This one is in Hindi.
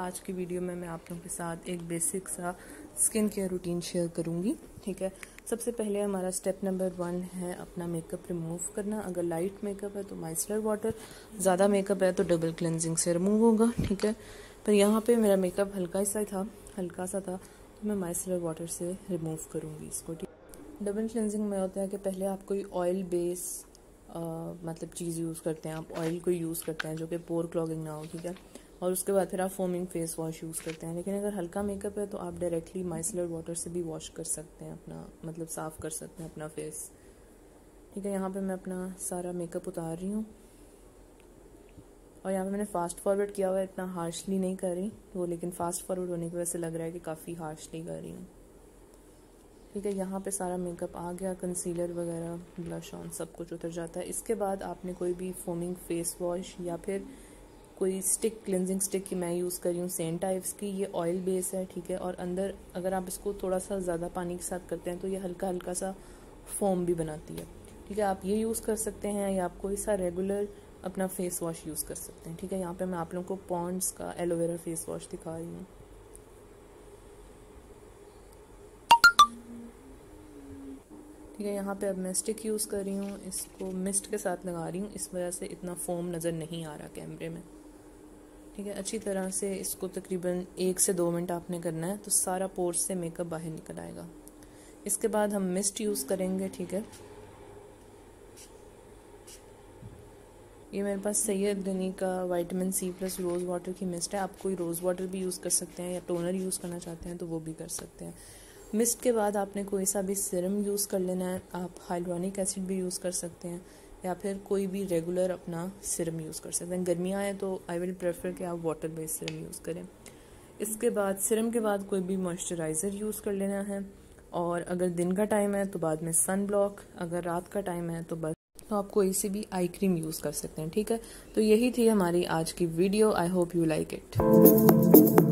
आज की वीडियो में मैं आप लोगों के साथ एक बेसिक सा स्किन केयर रूटीन शेयर करूँगी, ठीक है? सबसे पहले हमारा स्टेप नंबर वन है अपना मेकअप रिमूव करना। अगर लाइट मेकअप है तो माइसलर वाटर ज़्यादा मेकअप है तो डबल क्लेंजिंग से रिमूव होगा, ठीक है? पर यहाँ पे मेरा मेकअप हल्का सा था, हल्का सा था। मैं माइसलर वाटर से रिमूव करूँगी इसको, ठीक डबल क्लेंजिंग में होता है कि पहले आप कोई ऑयल बेस मतलब चीज़ यूज़ करते हैं, आप ऑयल को यूज़ करते हैं जो कि पोर क्लॉगिंग ना हो, ठीक है? और उसके बाद फिर आप फोमिंग फेस वॉश यूज़ करते हैं, लेकिन अगर हल्का मेकअप है तो आप डायरेक्टली माइसलर वाटर से भी वॉश कर सकते हैं, अपना मतलब साफ़ कर सकते हैं अपना फेस ठीक है, यहाँ पे मैं अपना सारा मेकअप उतार रही हूँ। और यहाँ पे मैंने फास्ट फॉरवर्ड किया हुआ है, इतना हार्शली नहीं कर रही वो, लेकिन फास्ट फॉरवर्ड होने की वजह से लग रहा है कि काफ़ी हार्शली कर रही हूँ। ठीक है, यहाँ पे सारा मेकअप आ गया कंसीलर वगैरह ब्लश ऑन सब कुछ उतर जाता है। इसके बाद आपने कोई भी फोमिंग फेस वॉश या फिर कोई स्टिक क्लिनजिंग स्टिक की मैं यूज़ कर रही हूँ सेम टाइप्स की, ये ऑयल बेस है, ठीक है, और अंदर अगर आप इसको थोड़ा सा ज़्यादा पानी के साथ करते हैं तो ये हल्का हल्का सा फोम भी बनाती है। ठीक है, आप ये यूज़ कर सकते हैं या आप कोई सा रेगुलर अपना फेस वॉश यूज़ कर सकते हैं। ठीक है, यहाँ पे मैं आप लोगों को पॉन्ड्स का एलोवेरा फेस वॉश दिखा रही हूँ। ठीक है, यहाँ पे अब मैं स्टिक यूज़ कर रही हूँ। इसको मिस्ट के साथ लगा रही हूँ। इस वजह से इतना फोम नज़र नहीं आ रहा कैमरे में। ठीक है, अच्छी तरह से इसको तकरीबन एक से दो मिनट आपने करना है तो सारा पोर्स से मेकअप बाहर निकल आएगा। इसके बाद हम मिस्ट यूज़ करेंगे, ठीक है। ये मेरे पास सैयद गनी का vitamin C plus rose water की मिस्ट है। आप कोई रोज़ वाटर भी यूज़ कर सकते हैं या टोनर यूज़ करना चाहते हैं तो वो भी कर सकते हैं। मिस्ट के बाद आपने कोई सा भी सिरम यूज़ कर लेना है, आप हाइड्रोनिक एसिड भी यूज़ कर सकते हैं, या फिर कोई भी रेगुलर अपना सिरम यूज़ कर सकते हैं। गर्मियाँ आए तो आई विल प्रेफर कि आप वाटर बेस्ड सिरम यूज़ करें। इसके बाद सिरम के बाद कोई भी मॉइस्चराइज़र यूज़ कर लेना है, और अगर दिन का टाइम है तो बाद में सन ब्लॉक अगर रात का टाइम है तो बस तो आप कोई सी भी आई क्रीम यूज़ कर सकते हैं, ठीक है? तो यही थी हमारी आज की video. I hope you like it